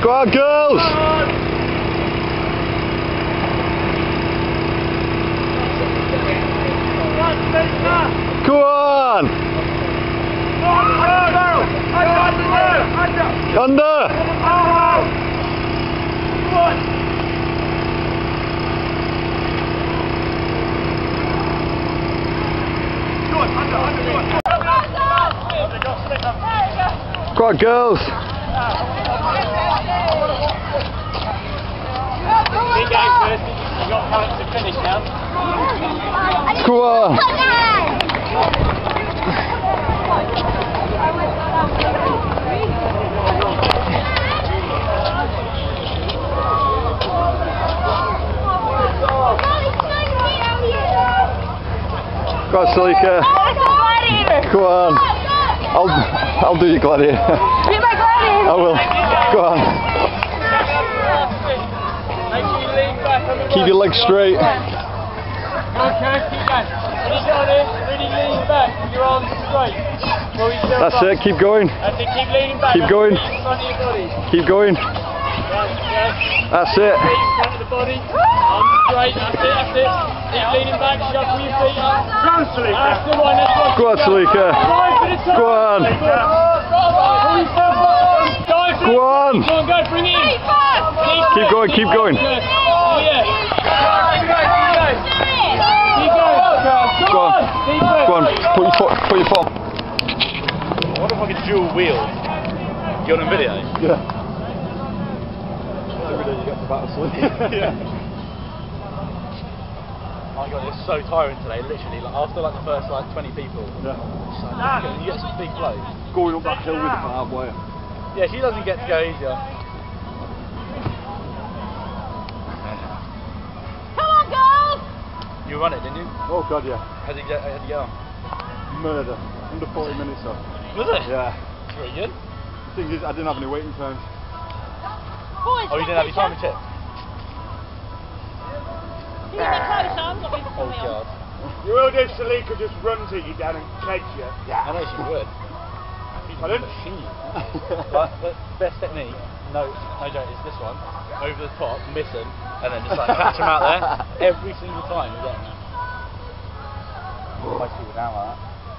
Go on, girls! Go on! Go on! Under! Go on, girls! Going, Chris. You've got time to finish now. Go on! Go on, Selica. Go on. I'll, I'll do your gladiator. I will. Go on. Keep your legs straight. Okay, keep going. When you got it, really lean back with your arms straight. Well, you still That's it. Keep going. That's it, keep leaning back. Keep going. the feet in front of your body. Keep going. That's it. Feet in front of the body. Arms straight. That's it, that's it. Keep leaning back, shuffle your feet up. That's the one, that's the one. Go on, Selica. Dive for the top. Go on. Pull yourself up. Dive for Go on. Go on, go, bring it in. Keep going, keep going. Oh, yeah. Go on. Go on. Put your foot. Put your foot. I wonder if I could dual wield. You on a video? Yeah. yeah. Oh my god, it's so tiring today, literally. Like after like the first like 20 people, Yeah. so you get some big flows. Going up that hill with the barbed wire. Yeah, she doesn't get to go easier. Come on, girls! You run it, didn't you? Oh god, yeah. How did you get, how did you get on? Murder. Under 40 minutes though. Was it? Yeah. It's pretty good. The thing is, I didn't have any waiting times. Boys, Oh, you didn't have your time to check? You get closer? I'm not being Oh god. You will do Selica just runs at you down and kegs you. Yeah. I know she would. Pardon? but the best technique, no, no joke, is this one. Over the top, miss him, and then just like catch him out there. Every single time you get him. Most people down like that.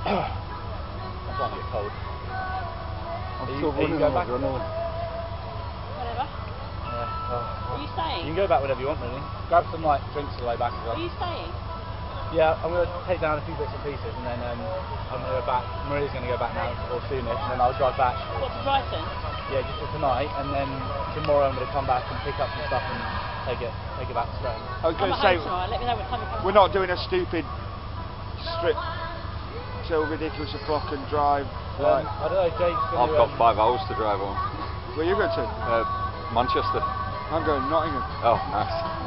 I'm starting to get cold. I'm Are you- still are you running going over, back? I know. Whatever. Yeah. oh. Are you saying? You can go back whenever you want, really. Grab some like drinks on the way back as Are you staying? Yeah, I'm gonna take down a few bits and pieces, and then um, I'm gonna go back. Maria's gonna go back now or soonish, and then I'll drive back. What, to Brighton? Yeah, just for tonight, and then tomorrow I'm gonna come back and pick up some stuff and take it, take it back to Stratton. I was going to say, home tomorrow. Let me know what time you come. we're not doing a stupid strip till ridiculous o'clock and drive. Um, Like, I don't know, Jake's gonna. I've got um, five hours to drive on. where you going to? Uh, Manchester. I'm going Nottingham. Oh, nice.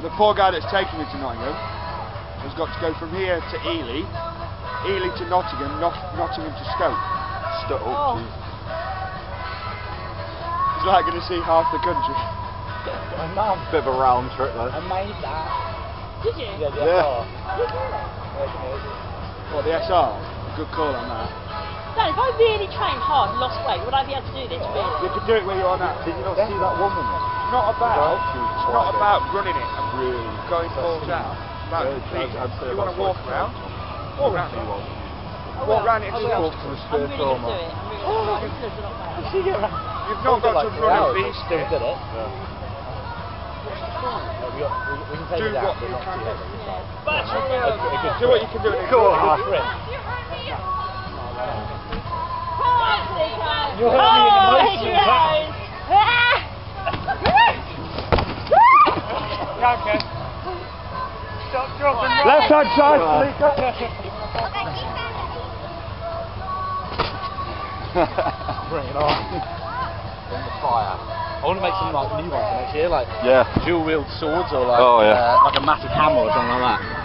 And the poor guy that's taking me to Nottingham has got to go from here to Ely, Ely to Nottingham, Not- Nottingham to Stoke. St- Oh. jeez. It's like going to see half the country. My mum. Bit of a round trip though. I made that. Did you? Yeah, the Yeah. SR. Did you really? What, the SR? Good call on that. Dan, if I really trained hard and lost weight, would I be able to do this, really? You could do it where you are now. Did you not see that woman? It's not about, it's not about running it and Really going balls impressive. out. It's about Yeah. I'd- I'd say You want to walk around? Walk around it. I Walk around it I and will. walk to the I'm straight really going to trauma. do it. I'm really going to do it. It's not bad. You've not got to run a beast it. Yeah. Yeah, we, got, we, we can take Do it what you can do. heavy. Yeah. A good- a good Do what you can do. and Go enjoy on. it. sprint. Come Yeah, okay. Stop dropping. Left hand side, Bring it on. Bring the fire. I want to make some like new ones for next year, like Yeah. dual wield swords or like Oh, yeah. uh, like a massive hammer or something like that.